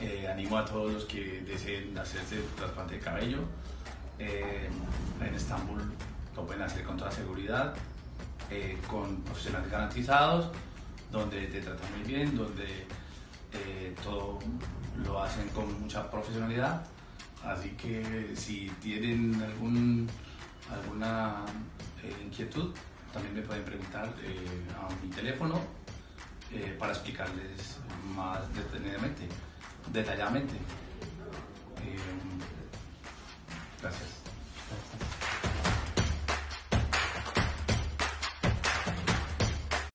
eh, animo a todos los que deseen hacerse trasplante de cabello. Eh, en Estambul lo pueden hacer con toda seguridad, eh, con profesionales garantizados, donde te tratan muy bien, donde todo lo hacen con mucha profesionalidad. Así que si tienen algún, alguna inquietud, también me pueden preguntar a mi teléfono para explicarles más detenidamente detalladamente.